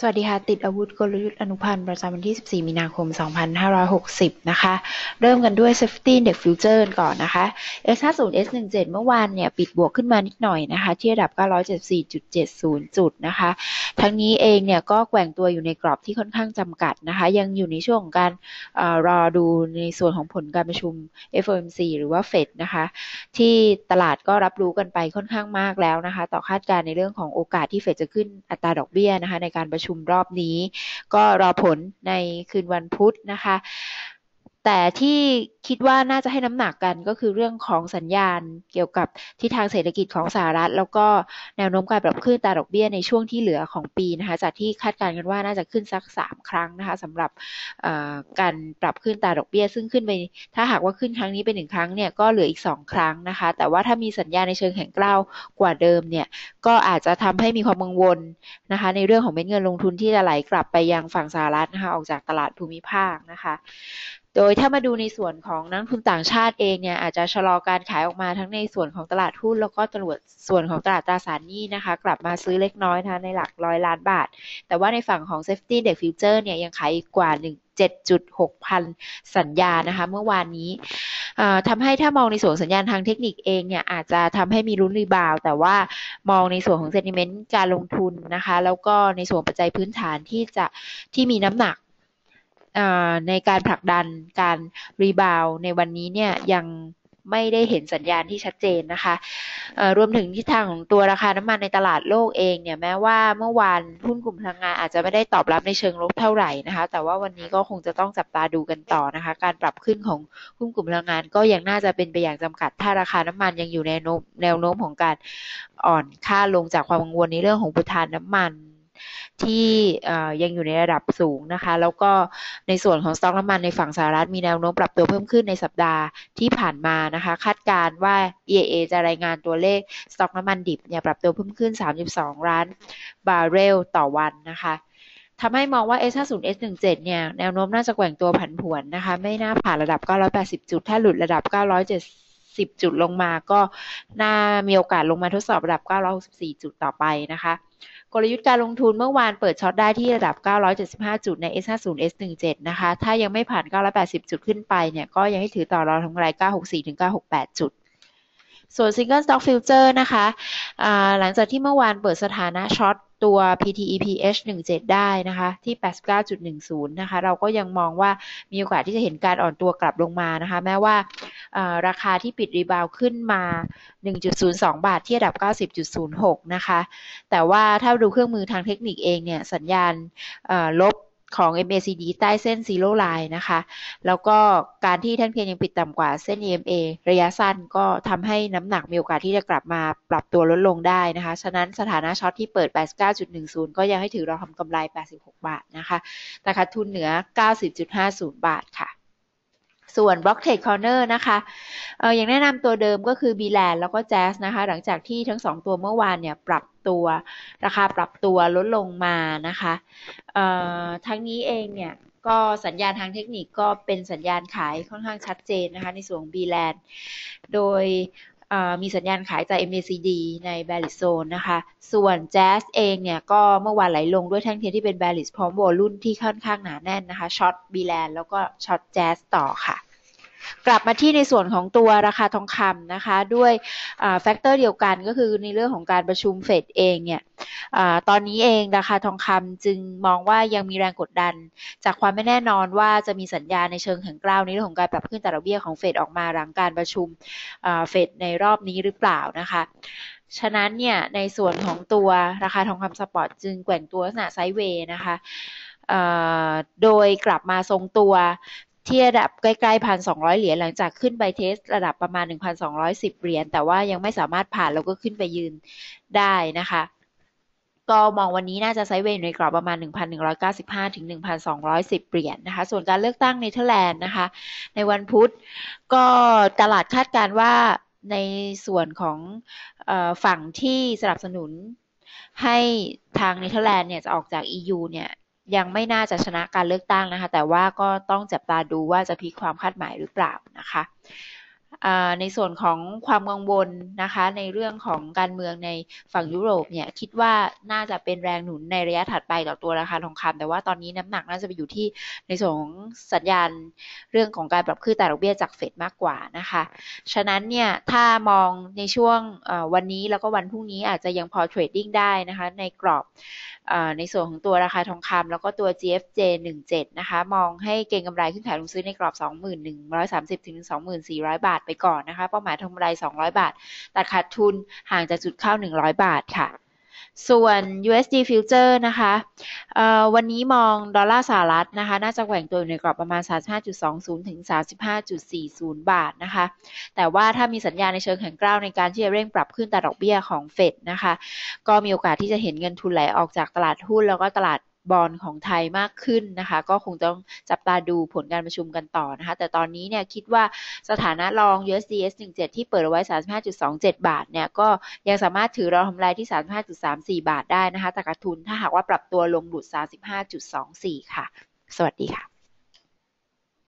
สวัสดีค่ะ ติดอาวุธกลยุทธ์อนุพันธ์ประจำวันที่ 14 มีนาคม 2560 นะคะ เริ่มกันด้วย Safety Index Future ก่อนนะคะ S50 S17 เมื่อวานเนี่ย ปิดบวกขึ้นมานิดหน่อยนะคะ ที่ระดับ 974.70 จุดนะคะ ทั้งนี้เองเนี่ย ก็แกว่งตัวอยู่ในกรอบที่ค่อนข้างจำกัดนะคะ ยังอยู่ในช่วงของการอรอดูในส่วนของผลการประชุม FOMC หรือว่า FED นะคะ ที่ตลาดก็รับรู้กันไปค่อนข้างมากแล้วนะคะ ต่อคาดการในเรื่องของโอกาสที่ FED จะขึ้นอัตราดอกเบี้ยนะคะในการประชุมชุมรอบนี้ ก็รอผลในคืนวันพุธนะคะ แต่ที่คิดว่าน่าจะให้น้ำหนักกันก็คือเรื่องของสัญญาณเกี่ยวกับทิศทางเศรษฐกิจของสหรัฐ แล้วก็แนวโน้มการปรับขึ้นตาดอกเบี้ยในช่วงที่เหลือของปีนะคะจากที่คาดการณ์กันว่าน่าจะขึ้นสัก 3 ครั้งนะคะสำหรับการปรับขึ้นตาดอกเบี้ย ซึ่งขึ้นไปถ้าหากว่าขึ้นครั้งนี้เป็นหนึ่งครั้งเนี่ยก็เหลืออีก 2 ครั้งนะคะ แต่ว่าถ้ามีสัญญาณในเชิงแข็งกร้าวกว่าเดิมเนี่ยก็อาจจะทำให้มีความกังวลนะคะในเรื่องของเม็ดเงินลงทุนที่จะไหลกลับไปยังฝั่งสหรัฐนะคะออกจากตลาดภูมิภาคนะคะ โดยถ้ามาดูในส่วนของนักทุนต่างชาติเองเนี่ยอาจจะชะลอการขายออกมาทั้งในส่วนของตลาดหุ้นแล้วก็ตลาดส่วนของตลาดตราสารหนี้นะคะ กลับมาซื้อเล็กน้อยนะคะในหลักร้อยล้านบาท แต่ว่าในฝั่งของ Safety Index Future เนี่ยยังขายกว่า 1 7.6 พันสัญญานะคะ เมื่อวานนี้ทำให้ถ้ามองในส่วนสัญญาณทางเทคนิคเองเนี่ยอาจจะทำให้มีลุ้น rebound แต่ว่ามองในส่วนของ sentiment การลงทุนนะคะ แล้วก็ในส่วนปัจจัยพื้นฐานที่จะที่มีน้ำหนัก ในการผลักดันการ rebound ในวันนี้เนี่ยยังไม่ได้เห็นสัญญาณที่ชัดเจนนะคะ รวมถึงทิศทางของตัวราคาน้ำมันในตลาดโลกเองเนี่ยแม้ว่าเมื่อวานหุ้นกลุ่มพลังงานอาจจะไม่ได้ตอบรับในเชิงลบเท่าไหร่นะคะ แต่ว่าวันนี้ก็คงจะต้องจับตาดูกันต่อนะคะ การปรับขึ้นของหุ้นกลุ่มพลังงาน ก็ยังน่าจะเป็นไปอย่างจำกัด ถ้าราคาน้ำมันยังอยู่ในแนวโน้มของการอ่อนค่าลงจากความกังวลในเรื่องของปุทานน้ำมัน ที่ยังอยู่ในระดับสูงนะคะ แล้วก็ในส่วนของสต็อกน้ำมันในฝั่งสหรัฐมีแนวโน้มปรับตัวเพิ่มขึ้นในสัปดาห์ที่ผ่านมานะคะ คาดการว่า EIA จะรายงานตัวเลขสต็อกน้ำมันดิบเนี่ยปรับตัวเพิ่มขึ้น 32 ล้านบาร์เรลต่อวันนะคะทำให้มองว่า S50 S17 เนี่ย แนวโน้มน่าจะแกว่งตัวผันผวนนะคะ ไม่น่าผ่านระดับ 980 จุด ถ้าหลุดระดับ 970 จุดลงมาก็น่ามีโอกาสลงมาทดสอบระดับ 964 จุดต่อไปนะคะกลยุทธ์การลงทุนเมื่อวานเปิดช็อตได้ที่ระดับ 975 จุดใน S50 S17 นะคะ ถ้ายังไม่ผ่าน 980 จุดขึ้นไปเนี่ย ก็ยังให้ถือต่อรอทำกำไร 964 ถึง 968 จุด ส่วน Single Stock Future นะคะะหลังจากที่เมื่อวานเปิดสถานะช็อตตัว PTEPH 17 ได้นะคะ ที่ 89.10 นะคะ เราก็ยังมองว่ามีโอกาสที่จะเห็นการอ่อนตัวกลับลงมานะคะ แม้ว่า ราคาที่ปิดรีบาวขึ้นมา 1.02 บาทที่ระดับ 90.06 นะคะ แต่ว่าถ้าดูเครื่องมือทางเทคนิคเองเนี่ย สัญญาณลบของ MACD ใต้เส้น Zero Line นะคะ แล้วก็การที่แท่งเทียนยังปิดต่ำกว่าเส้น EMA ระยะสั้นก็ทำให้น้ำหนักมีโอกาสที่จะกลับมาปรับตัวลดลงได้นะคะ ฉะนั้นสถานะช็อตที่เปิด 89.10 ก็ยังให้ถือราทำกำไร 86 บาทนะคะ แต่ขาดทุนเหนือ 90.50 บาทค่ะ ส่วน Block Trade Corner นะคะเอออย่างแนะนำตัวเดิมก็คือ b l a n แล้วก็ Jazz นะคะ หลังจากที่ทั้งสองตัวเมื่อวานเนี่ยปรับตัว ราคาปรับตัวลดลงมานะคะเอ่อทั้งนี้เองเนี่ยก็สัญญาณทางเทคนิคก็เป็นสัญญาณขายค่อนข้างชัดเจนนะคะในส่วนของ b l a n โดย มีสัญญาณขายจาก MACD ใน bearish zone นะคะ ส่วน JAS เองเนี่ยก็เมื่อวานไหลลงด้วยแท่งเทียนที่เป็น bearish พร้อมวอลุ่นที่ค่อนข้างหนาแน่นนะคะ short BLAND แล้วก็ short JAS ต่อค่ะ กลับมาที่ในส่วนของตัวราคาทองคำนะคะ ด้วย factor เดียวกันก็คือในเรื่องของการประชุมเฟดเองเนี่ยอตอนนี้เองราคาทองคำจึงมองว่ายังมีแรงกดดัน จากความไม่แน่นอนว่าจะมีสัญญาณในเชิงแข็งกร้าวในเรื่องของการปรับขึ้นอัตราดอกเบี้ยของเฟดออกมาหลังการประชุมเฟดในรอบนี้หรือเปล่านะคะฉะนั้นเนี่ยในส่วนของตัวราคาทองคำ spot จึงแกว่งตัวลักษณะ sideway นะคะโดยกลับมาทรงตัว ที่ระดับใกล้ๆพันสองเหรียญหลังจากขึ้นไป test ระดับประมาณ1,210เหรียญแต่ว่ายังไม่สามารถผ่านแล้วก็ขึ้นไปยืนได้นะคะก็มองวันนี้น่าจะ sideway ในกรอบประมาณ 1,195 ถึง 1,210 เหรียญนนะคะ ส่วนการเลือกตั้งเนเธอร์แลนด์นะคะ ในวันพุธก็ตลาดคาดการว่าในส่วนของอฝั่งที่สนับสนุนให้ทางเนเธอร์แลนด์เนี่ยจะออกจาก EU เนี่ย ยังไม่น่าจะชนะการเลือกตั้งนะคะ แต่ว่าก็ต้องจับตาดูว่าจะพลิกความคาดหมายหรือเปล่านะคะ ในส่วนของความกังวลนะคะ ในเรื่องของการเมืองในฝั่งยุโรปเนี่ยคิดว่าน่าจะเป็นแรงหนุนในระยะถัดไปต่อตัวราคาทองคำแต่ว่าตอนนี้น้ำหนักน่าจะไปอยู่ที่ในส่วนของสัญญาณเรื่องของการปรับขึ้นแต่ดอกเบี้ยจากเฟดมากกว่านะคะ ฉะนั้นเนี่ยถ้ามองในช่วงวันนี้แล้วก็วันพรุ่งนี้อาจจะยังพอเทรดดิ้งได้นะคะในกรอบในส่วนของตัวราคาทองคำแล้วก็ตัว GFJ 17นะคะมองให้เก็งกำไรขึ้นขายลงซื้อในกรอบ 2130ถึง2400บาทไปก่อนนะคะ เป้าหมายทำกำไร 200 บาทตัดขาดทุนห่างจากจุดเข้า 100 บาทค่ะส่วน USD future นะคะวันนี้มองดอลลาร์สหรัฐนะคะ น่าจะแกว่งตัวอยู่ในกรอบประมาณ 35.20 ถึง 35.40 บาทนะคะ แต่ว่าถ้ามีสัญญาณในเชิงแข็งกร้าวในการที่จะเร่งปรับขึ้นตดอกเบี้ยของเฟดนะคะ ก็มีโอกาสที่จะเห็นเงินทุนไหลออกจากตลาดหุ้นแล้วก็ตลาด บอลของไทยมากขึ้นนะคะ ก็คงต้องจับตาดูผลการประชุมกันต่อนะคะ แต่ตอนนี้เนี่ยคิดว่าสถานะรอง USD S17 ที่เปิดไว้ 35.27 บาทเนี่ยก็ยังสามารถถือรอทำลายที่ 35.34 บาทได้นะคะแต่กระทุนถ้าหากว่าปรับตัวลงหลุด 35.24 ค่ะ สวัสดีค่ะ